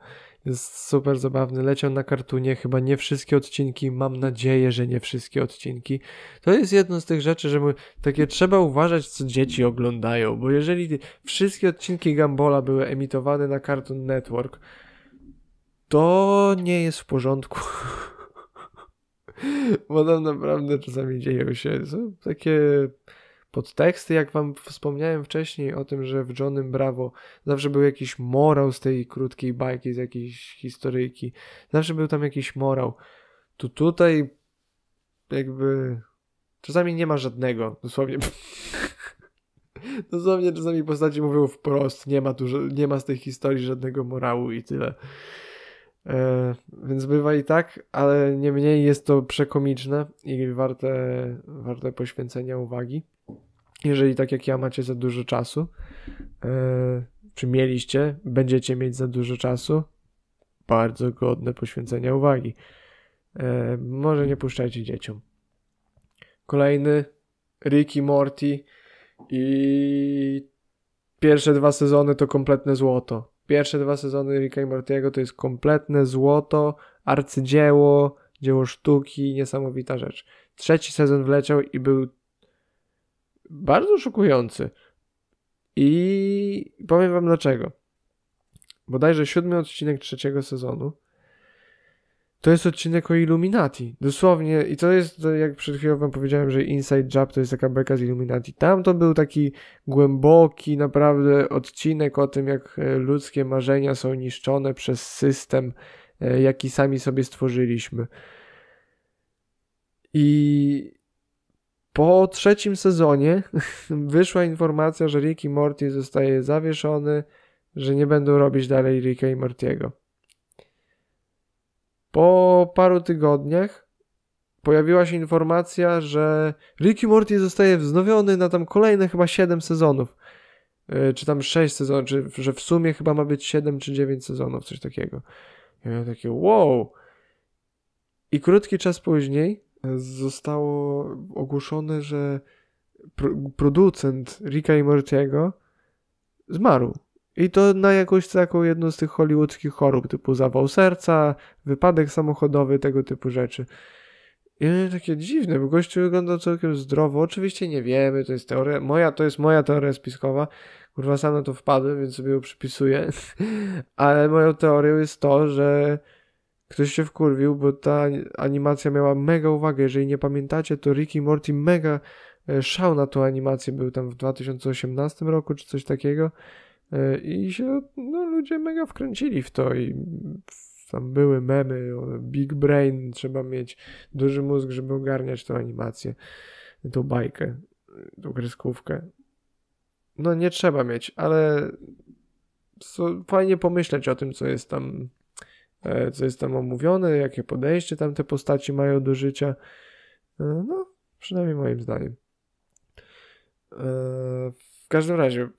Jest super zabawny. Leciał na kartunie, chyba nie wszystkie odcinki. Mam nadzieję, że nie wszystkie odcinki. To jest jedno z tych rzeczy, że takie trzeba uważać, co dzieci oglądają, bo jeżeli wszystkie odcinki Gambola były emitowane na Cartoon Network, to nie jest w porządku. bo tam naprawdę czasami dzieją się takie podteksty, jak wam wspomniałem wcześniej o tym, że w Johnem Bravo zawsze był jakiś morał z tej krótkiej bajki, z jakiejś historyjki. Zawsze był tam jakiś morał. Tu tutaj jakby czasami nie ma żadnego, dosłownie. dosłownie czasami postaci mówią wprost, nie ma tu, nie ma z tej historii żadnego morału i tyle. E, więc bywa i tak, ale niemniej jest to przekomiczne i warte, warte poświęcenia uwagi jeżeli tak jak ja macie za dużo czasu, e, czy mieliście, będziecie mieć za dużo czasu, bardzo godne poświęcenia uwagi. E, może nie puszczajcie dzieciom. Kolejny Ricky Morty i pierwsze dwa sezony to kompletne złoto. Pierwsze dwa sezony Ricka i Mortiego to jest kompletne złoto, arcydzieło, dzieło sztuki, niesamowita rzecz. Trzeci sezon wleciał i był bardzo szokujący. I powiem wam dlaczego. Bodajże siódmy odcinek trzeciego sezonu to jest odcinek o Illuminati. Dosłownie. I to jest, jak przed chwilą wam powiedziałem, że Inside Job to jest taka beka z Illuminati. Tam to był taki głęboki, naprawdę odcinek o tym, jak e, ludzkie marzenia są niszczone przez system, e, jaki sami sobie stworzyliśmy. I po trzecim sezonie wyszła informacja, że Rick i Morty zostaje zawieszony, że nie będą robić dalej Ricka i Mortiego. Po paru tygodniach pojawiła się informacja, że Rick i Morty zostaje wznowiony na tam kolejne chyba 7 sezonów. Yy, czy tam 6 sezonów, czy że w sumie chyba ma być 7 czy 9 sezonów, coś takiego. Ja takie wow. I krótki czas później zostało ogłoszone, że pro, producent Ricka i Mortiego zmarł. I to na jakąś taką jedną z tych hollywoodzkich chorób, typu zawał serca, wypadek samochodowy, tego typu rzeczy. I takie dziwne, bo gościu wyglądał całkiem zdrowo. Oczywiście nie wiemy, to jest teoria, moja, to jest moja teoria spiskowa. Kurwa, sam na to wpadłem, więc sobie ją przypisuję. Ale moją teorią jest to, że Ktoś się wkurwił, bo ta animacja miała mega uwagę. Jeżeli nie pamiętacie, to Ricky Morty mega e, szał na tą animację. Był tam w 2018 roku, czy coś takiego. E, I się no, ludzie mega wkręcili w to i tam były memy, big brain, trzeba mieć duży mózg, żeby ogarniać tą animację, tą bajkę, tą kreskówkę. No nie trzeba mieć, ale fajnie pomyśleć o tym, co jest tam co jest tam omówione, jakie podejście tam te postaci mają do życia. E, no, przynajmniej moim zdaniem. E, w każdym razie,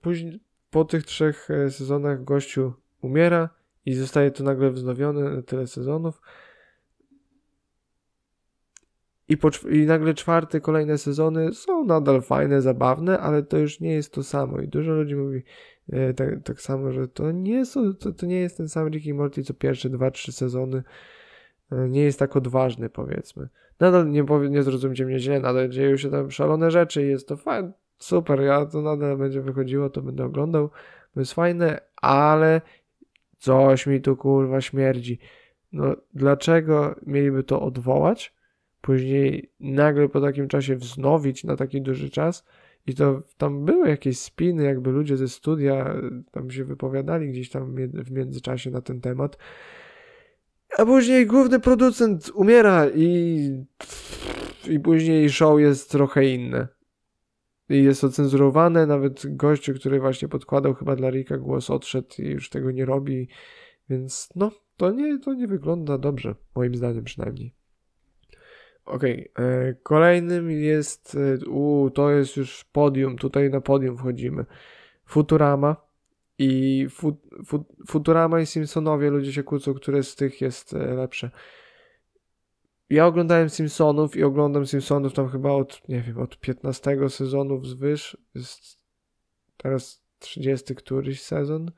później, po tych trzech sezonach gościu umiera i zostaje to nagle wznowione na tyle sezonów. I, po, I nagle czwarte, kolejne sezony są nadal fajne, zabawne, ale to już nie jest to samo. I dużo ludzi mówi, E, tak, tak samo, że to nie, są, to, to nie jest ten sam Rick i Morty co pierwsze dwa, trzy sezony. E, nie jest tak odważny, powiedzmy. Nadal nie, nie zrozumcie mnie źle, nadal dzieją się tam szalone rzeczy i jest to fajne, super, ja to nadal będzie wychodziło, to będę oglądał, to jest fajne, ale coś mi tu kurwa śmierdzi. No, dlaczego mieliby to odwołać? Później nagle po takim czasie wznowić na taki duży czas, i to tam były jakieś spiny, jakby ludzie ze studia tam się wypowiadali gdzieś tam w międzyczasie na ten temat. A później główny producent umiera i, i później show jest trochę inne. I jest ocenzurowane, nawet gościu, który właśnie podkładał chyba dla Rika głos odszedł i już tego nie robi, więc no, to nie, to nie wygląda dobrze, moim zdaniem przynajmniej. Okej, okay. E, kolejnym jest, e, u, to jest już podium, tutaj na podium wchodzimy. Futurama i fu, fu, Futurama i Simpsonowie, ludzie się kłócą, które z tych jest e, lepsze. ja oglądałem Simpsonów i oglądam Simpsonów tam chyba od, nie wiem, od 15 sezonu wzwyż. Jest teraz 30 któryś sezon.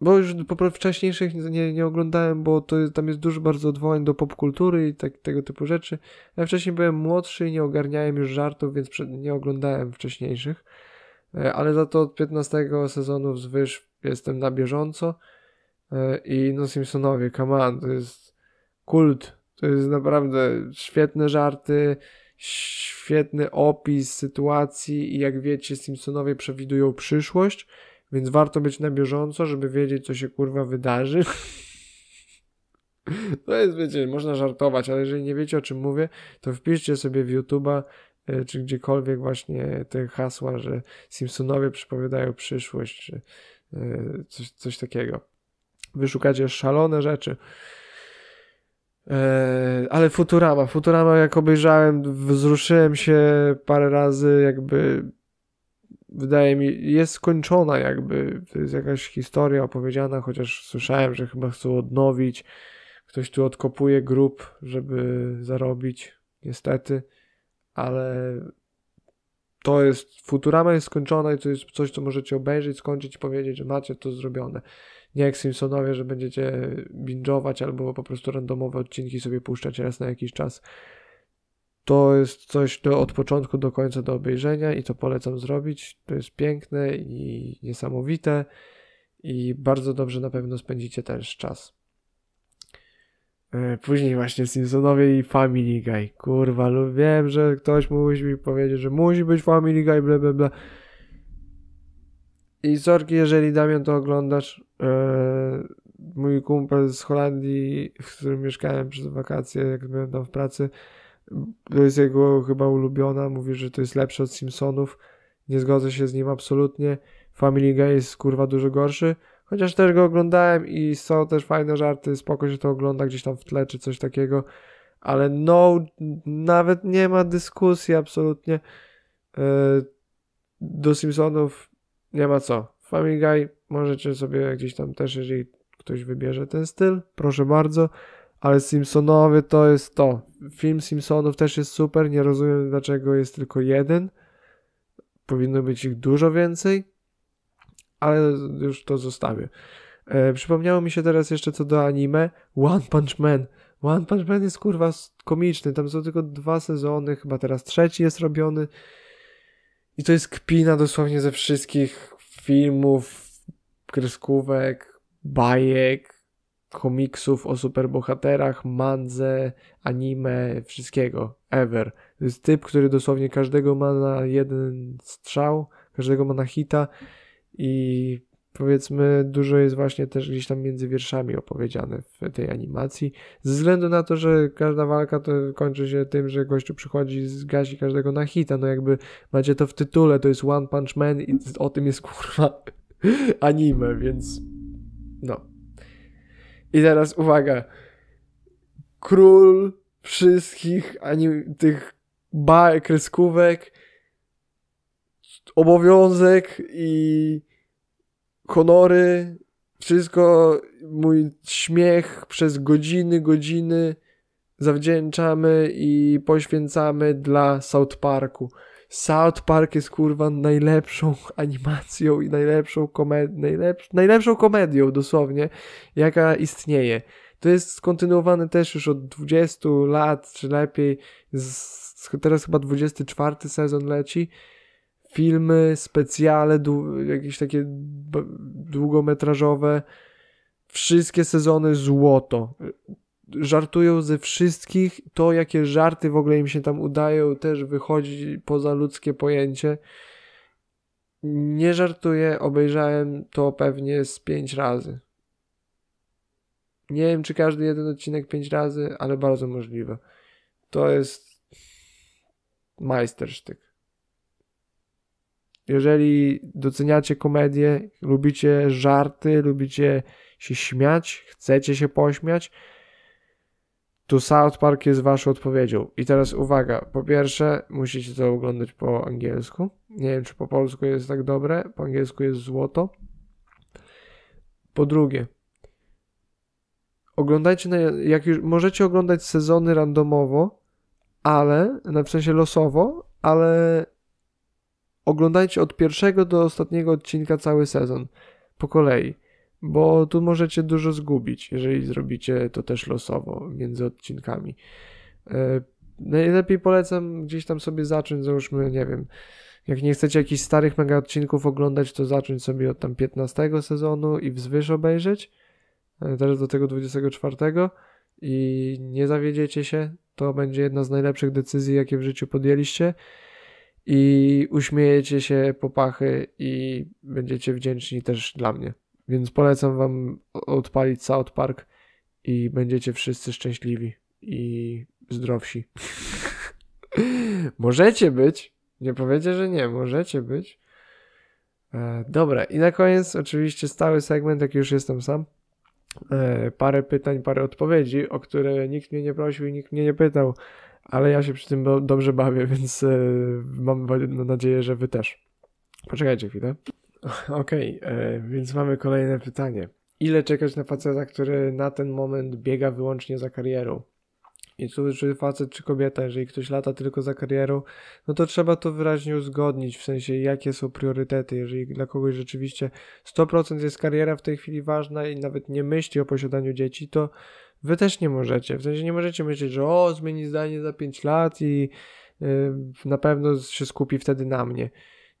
Bo już po wcześniejszych nie, nie oglądałem, bo to, tam jest dużo bardzo odwołań do popkultury i tak, tego typu rzeczy. Ja wcześniej byłem młodszy i nie ogarniałem już żartów, więc nie oglądałem wcześniejszych. E, ale za to od 15 sezonu wzwyż jestem na bieżąco. E, I no Simpsonowie, come on, to jest kult. To jest naprawdę świetne żarty, świetny opis sytuacji i jak wiecie, Simpsonowie przewidują przyszłość, więc warto być na bieżąco, żeby wiedzieć, co się kurwa wydarzy. To jest, wiecie, można żartować, ale jeżeli nie wiecie, o czym mówię, to wpiszcie sobie w YouTube'a e, czy gdziekolwiek właśnie te hasła, że Simpsonowie przepowiadają przyszłość, czy e, coś, coś takiego. Wyszukacie szalone rzeczy. Eee, ale Futurama, Futurama jak obejrzałem, wzruszyłem się parę razy, jakby wydaje mi, jest skończona jakby, to jest jakaś historia opowiedziana, chociaż słyszałem, że chyba chcą odnowić, ktoś tu odkopuje grób, żeby zarobić, niestety, ale to jest, Futurama jest skończona i to jest coś, co możecie obejrzeć, skończyć i powiedzieć, że macie to zrobione. Nie jak Simpsonowie, że będziecie binge'ować albo po prostu randomowe odcinki sobie puszczać raz na jakiś czas. To jest coś do, od początku do końca do obejrzenia i to polecam zrobić. To jest piękne i niesamowite i bardzo dobrze na pewno spędzicie też czas. E, później właśnie Simpsonowie i Family Guy. Kurwa, lub wiem, że ktoś musi mi powiedzieć, że musi być Family Guy, bla bla bla. I sorki, jeżeli Damian to oglądasz. E, mój kumpel z Holandii, w którym mieszkałem przez wakacje, jak byłem tam w pracy, to jest jego chyba ulubiona. Mówi, że to jest lepsze od Simpsonów. Nie zgodzę się z nim absolutnie. Family Guy jest kurwa dużo gorszy. Chociaż też go oglądałem i są też fajne żarty, spoko się to ogląda gdzieś tam w tle czy coś takiego. Ale no, nawet nie ma dyskusji absolutnie. E, do Simpsonów nie ma co. Family Guy możecie sobie gdzieś tam też, jeżeli ktoś wybierze ten styl, proszę bardzo. Ale Simpsonowie to jest to. Film Simpsonów też jest super. Nie rozumiem, dlaczego jest tylko jeden. Powinno być ich dużo więcej, ale już to zostawię. E, przypomniało mi się teraz jeszcze co do anime. One Punch Man. One Punch Man jest kurwa komiczny. Tam są tylko dwa sezony, chyba teraz trzeci jest robiony. I to jest kpina dosłownie ze wszystkich filmów, kreskówek, bajek, komiksów o superbohaterach, mandze, anime, wszystkiego, ever. To jest typ, który dosłownie każdego ma na jeden strzał, każdego ma na hita i powiedzmy dużo jest właśnie też gdzieś tam między wierszami opowiedziane w tej animacji. Ze względu na to, że każda walka to kończy się tym, że gościu przychodzi, zgasi każdego na hita. No jakby macie to w tytule, to jest One Punch Man i o tym jest kurwa anime, więc no. I teraz uwaga. Król wszystkich anim tych bajek, kreskówek, obowiązek i honory, wszystko, mój śmiech przez godziny, godziny zawdzięczamy i poświęcamy dla South Parku. South Park jest kurwa najlepszą animacją i najlepszą, komed najlepsz najlepszą komedią dosłownie, jaka istnieje. To jest kontynuowane też już od 20 lat, czy lepiej. Z, teraz chyba 24 sezon leci filmy, specjale, jakieś takie długometrażowe. Wszystkie sezony złoto. Żartują ze wszystkich. To, jakie żarty w ogóle im się tam udają, też wychodzi poza ludzkie pojęcie. Nie żartuję, obejrzałem to pewnie z pięć razy. Nie wiem, czy każdy jeden odcinek pięć razy, ale bardzo możliwe. To jest majstersztyk. Jeżeli doceniacie komedię, lubicie żarty, lubicie się śmiać, chcecie się pośmiać, to South Park jest waszą odpowiedzią. I teraz uwaga, po pierwsze, musicie to oglądać po angielsku. Nie wiem, czy po polsku jest tak dobre, po angielsku jest złoto. Po drugie, oglądajcie, na, jak już możecie oglądać sezony randomowo, ale, na w sensie losowo, ale oglądajcie od pierwszego do ostatniego odcinka cały sezon po kolei, bo tu możecie dużo zgubić, jeżeli zrobicie to też losowo między odcinkami. E, najlepiej polecam gdzieś tam sobie zacząć, załóżmy, nie wiem, jak nie chcecie jakichś starych mega odcinków oglądać, to zacząć sobie od tam 15 sezonu i wzwyż obejrzeć, e, też do tego 24 i nie zawiedziecie się, to będzie jedna z najlepszych decyzji, jakie w życiu podjęliście i uśmiejecie się po pachy i będziecie wdzięczni też dla mnie. Więc polecam wam odpalić South Park i będziecie wszyscy szczęśliwi i zdrowsi. możecie być. Nie powiecie, że nie. Możecie być. E, dobra. I na koniec oczywiście stały segment, jak już jestem sam. E, parę pytań, parę odpowiedzi, o które nikt mnie nie prosił i nikt mnie nie pytał, ale ja się przy tym dobrze bawię, więc e, mam nadzieję, że wy też. Poczekajcie chwilę. Okej, okay, e, więc mamy kolejne pytanie. Ile czekać na faceta, który na ten moment biega wyłącznie za karierą? I tu, czy facet, czy kobieta, jeżeli ktoś lata tylko za karierą, no to trzeba to wyraźnie uzgodnić, w sensie jakie są priorytety. Jeżeli dla kogoś rzeczywiście 100% jest kariera w tej chwili ważna i nawet nie myśli o posiadaniu dzieci, to wy też nie możecie. W sensie nie możecie myśleć, że o, zmieni zdanie za 5 lat i yy, na pewno się skupi wtedy na mnie.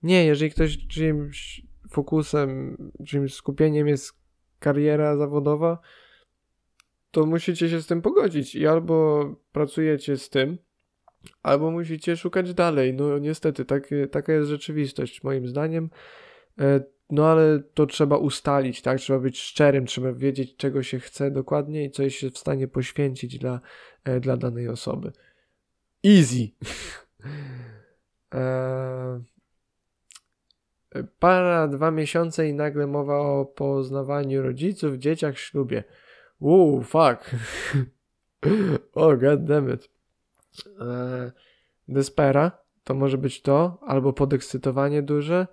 Nie, jeżeli ktoś czymś fokusem, czymś skupieniem jest kariera zawodowa, to musicie się z tym pogodzić i albo pracujecie z tym, albo musicie szukać dalej. No niestety, tak, taka jest rzeczywistość moim zdaniem. E, no ale to trzeba ustalić, tak? Trzeba być szczerym, trzeba wiedzieć, czego się chce dokładnie i co jest się w stanie poświęcić dla, e, dla danej osoby. Easy. eee... Para, dwa miesiące i nagle mowa o poznawaniu rodziców, dzieciach, ślubie. Uuu, fuck. o, oh, goddammit. Eee, despera, to może być to, albo podekscytowanie duże.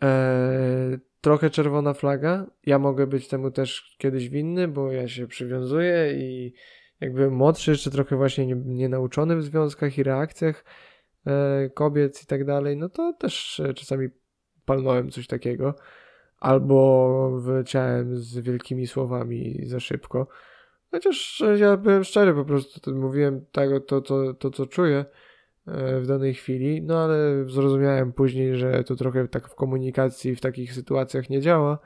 Eee, trochę czerwona flaga. Ja mogę być temu też kiedyś winny, bo ja się przywiązuję i jakby młodszy, jeszcze trochę właśnie nienauczony nie w związkach i reakcjach e, kobiet i tak dalej, no to też e, czasami palnąłem coś takiego albo wyleciałem z wielkimi słowami za szybko. Chociaż ja byłem szczery, po prostu mówiłem tego, to, to, to, co czuję e, w danej chwili, no ale zrozumiałem później, że to trochę tak w komunikacji w takich sytuacjach nie działa.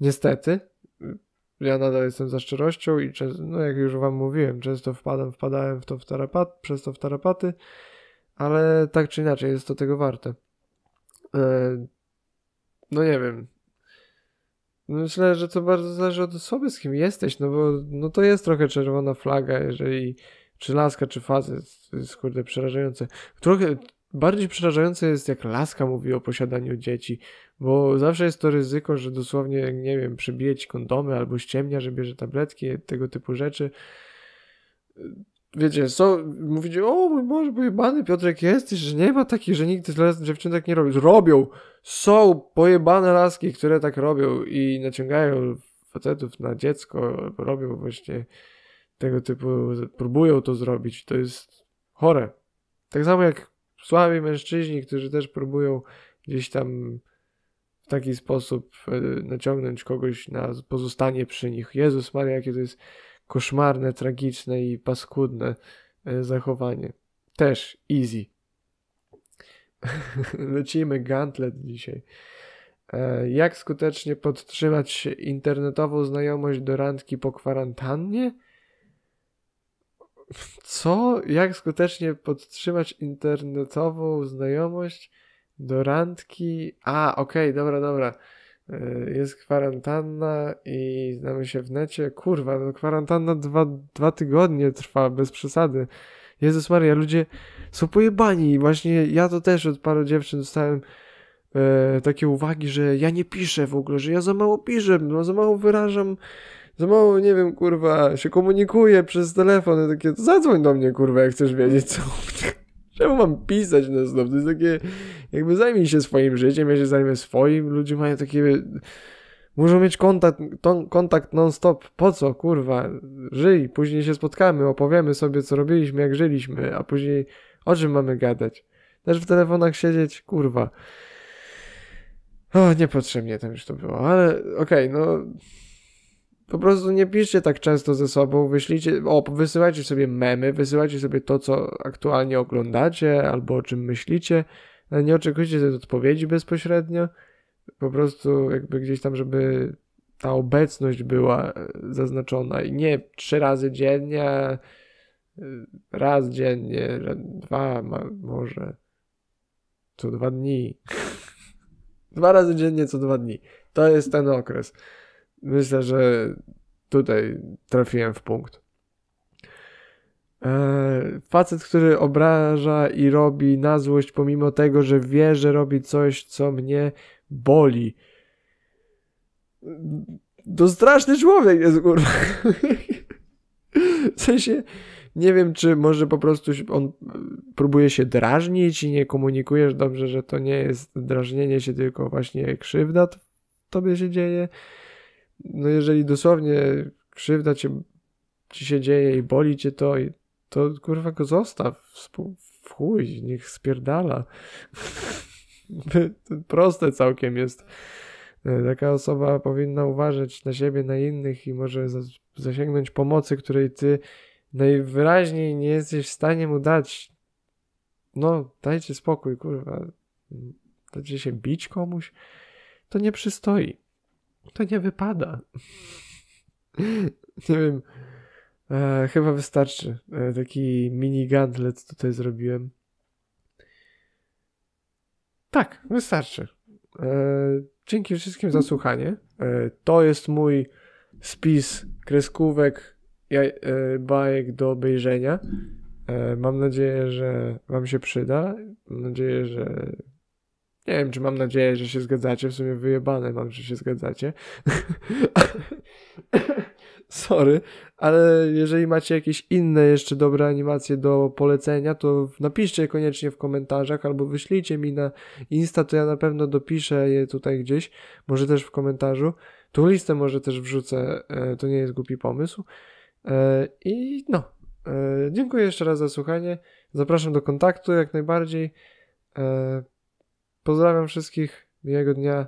Niestety. Ja nadal jestem za szczerością i no jak już wam mówiłem, często wpadam, wpadałem w to w tarapat, przez to w tarapaty, ale tak czy inaczej jest to tego warte. E, no nie wiem, Myślę, że to bardzo zależy od osoby, z kim jesteś, no bo no to jest trochę czerwona flaga, jeżeli czy laska, czy facet, jest kurde przerażające. Trochę bardziej przerażające jest, jak laska mówi o posiadaniu dzieci, bo zawsze jest to ryzyko, że dosłownie, nie wiem, przybije ci kondomy albo ściemnia, że bierze tabletki, tego typu rzeczy wiecie, są, mówicie, o mój Boże, pojebany Piotrek jesteś, że nie ma takich, że nikt z dziewczyn tak nie robi. Robią! Są pojebane laski, które tak robią i naciągają facetów na dziecko, robią właśnie tego typu, próbują to zrobić. To jest chore. Tak samo jak słabi mężczyźni, którzy też próbują gdzieś tam w taki sposób e, naciągnąć kogoś na pozostanie przy nich. Jezus Maria, jakie to jest koszmarne, tragiczne i paskudne e, zachowanie. Też easy. Lecimy gauntlet dzisiaj. E, jak skutecznie podtrzymać internetową znajomość do randki po kwarantannie? Co? Jak skutecznie podtrzymać internetową znajomość do randki? A, okej, okay, dobra, dobra. E, jest kwarantanna i znamy się w necie. Kurwa, no kwarantanna dwa, dwa tygodnie trwa, bez przesady. Jezus Maria, ludzie są pojebani. Właśnie ja to też od paru dziewczyn dostałem e, takie uwagi, że ja nie piszę w ogóle, że ja za mało piszę, no za mało wyrażam, za mało, nie wiem, kurwa, się komunikuję przez telefon. Takie, zadzwoń do mnie, kurwa, jak chcesz wiedzieć, co Czemu mam pisać na stop? To jest takie, jakby zajmij się swoim życiem, ja się zajmę swoim. Ludzie mają takie Muszą mieć kontakt, ton, kontakt non-stop. Po co, kurwa? Żyj, później się spotkamy, opowiemy sobie, co robiliśmy, jak żyliśmy, a później o czym mamy gadać? Też w telefonach siedzieć, kurwa. O, niepotrzebnie tam już to było, ale okej, okay, no po prostu nie piszcie tak często ze sobą, wyślijcie, o, wysyłajcie sobie memy, wysyłajcie sobie to, co aktualnie oglądacie albo o czym myślicie, ale nie oczekujcie tej odpowiedzi bezpośrednio, po prostu jakby gdzieś tam, żeby ta obecność była e, zaznaczona i nie trzy razy dziennie, e, raz dziennie, dwa może, co dwa dni. dwa razy dziennie co dwa dni. To jest ten okres. Myślę, że tutaj trafiłem w punkt. Eee, facet, który obraża i robi na złość, pomimo tego, że wie, że robi coś, co mnie boli. To straszny człowiek jest, kurwa. W sensie, nie wiem, czy może po prostu on próbuje się drażnić i nie komunikujesz dobrze, że to nie jest drażnienie się, tylko właśnie krzywda tobie się dzieje no jeżeli dosłownie krzywda cię, ci się dzieje i boli cię to, to kurwa go zostaw w chuj, niech spierdala. Proste całkiem jest. E, taka osoba powinna uważać na siebie, na innych i może zasięgnąć pomocy, której ty najwyraźniej nie jesteś w stanie mu dać. No, dajcie spokój, kurwa. Dajcie się bić komuś? To nie przystoi. To nie wypada. nie wiem. E, chyba wystarczy. E, taki mini gauntlet tutaj zrobiłem. Tak, wystarczy. E, dzięki wszystkim za słuchanie. E, to jest mój spis kreskówek, jaj, e, bajek do obejrzenia. E, mam nadzieję, że Wam się przyda. Mam nadzieję, że nie wiem, czy mam nadzieję, że się zgadzacie. W sumie wyjebane mam, że się zgadzacie. Sorry, ale jeżeli macie jakieś inne jeszcze dobre animacje do polecenia, to napiszcie koniecznie w komentarzach albo wyślijcie mi na Insta, to ja na pewno dopiszę je tutaj gdzieś, może też w komentarzu. Tą listę może też wrzucę, e, to nie jest głupi pomysł. E, I no, e, dziękuję jeszcze raz za słuchanie. Zapraszam do kontaktu jak najbardziej. Pozdrawiam wszystkich, miłego dnia.